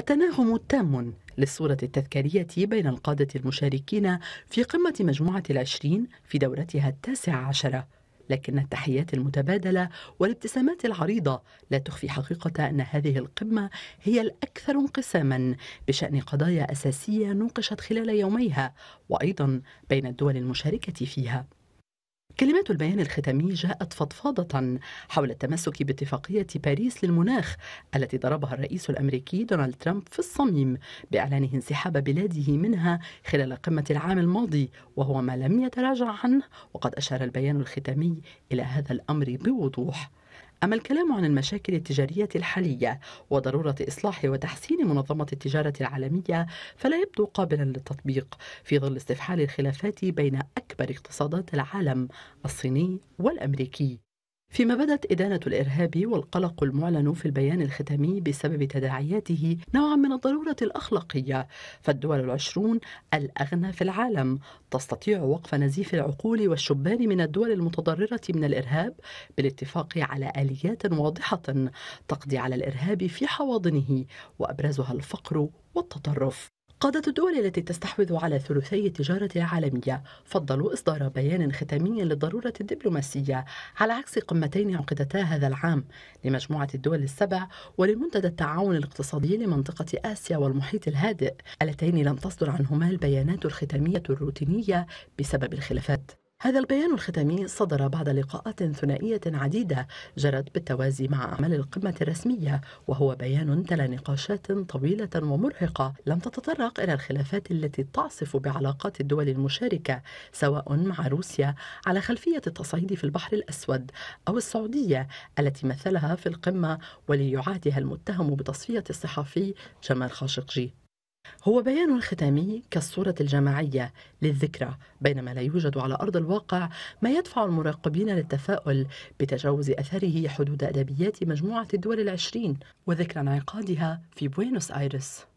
التناغم تام للصورة التذكارية بين القادة المشاركين في قمة مجموعة العشرين في دورتها التاسعة عشرة لكن التحيات المتبادلة والابتسامات العريضة لا تخفي حقيقة أن هذه القمة هي الأكثر انقساما بشأن قضايا أساسية نوقشت خلال يوميها وأيضا بين الدول المشاركة فيها. كلمات البيان الختامي جاءت فضفاضة حول التمسك باتفاقية باريس للمناخ التي ضربها الرئيس الأمريكي دونالد ترامب في الصميم بإعلانه انسحاب بلاده منها خلال قمة العام الماضي وهو ما لم يتراجع عنه وقد أشار البيان الختامي إلى هذا الأمر بوضوح. أما الكلام عن المشاكل التجارية الحالية وضرورة إصلاح وتحسين منظمة التجارة العالمية فلا يبدو قابلا للتطبيق في ظل استفحال الخلافات بين أكبر اقتصادات العالم الصيني والأمريكي. فيما بدت إدانة الإرهاب والقلق المعلن في البيان الختامي بسبب تداعياته نوعا من الضرورة الأخلاقية فالدول العشرون الأغنى في العالم. تستطيع وقف نزيف العقول والشبان من الدول المتضررة من الإرهاب بالاتفاق على آليات واضحة تقضي على الإرهاب في حواضنه وأبرزها الفقر والتطرف. قادة الدول التي تستحوذ على ثلثي التجارة العالمية فضلوا إصدار بيان ختامي للضرورة الدبلوماسية على عكس قمتين عقدتا هذا العام لمجموعة الدول السبع ولمنتدى التعاون الاقتصادي لمنطقة آسيا والمحيط الهادئ اللتين لم تصدر عنهما البيانات الختامية الروتينية بسبب الخلافات. هذا البيان الختامي صدر بعد لقاءات ثنائية عديدة جرت بالتوازي مع أعمال القمة الرسمية وهو بيان تلا نقاشات طويلة ومرهقة لم تتطرق إلى الخلافات التي تعصف بعلاقات الدول المشاركة سواء مع روسيا على خلفية التصعيد في البحر الأسود أو السعودية التي مثلها في القمة وليعادها المتهم بتصفية الصحفي جمال خاشقجي. هو بيان ختامي كالصورة الجماعية للذكرى بينما لا يوجد على أرض الواقع ما يدفع المراقبين للتفاؤل بتجاوز أثره حدود أدبيات مجموعة الدول العشرين وذكرى انعقادها في بوينوس آيرس.